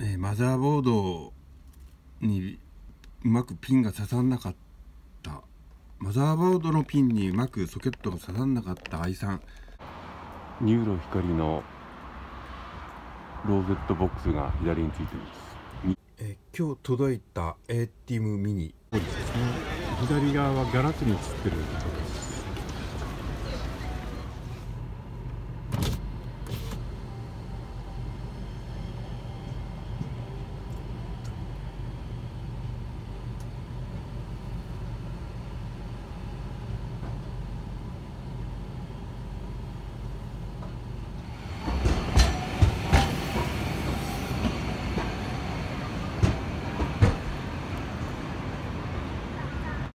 えマザーボードにうまくピンが刺さんなかった。マザーボードのピンにうまくソケットが刺さんなかった愛さん。ニューロ光のローゼットボックスが左についています、えー今日届いた ATEM Mini。ね左側はガラスに映ってるところ。です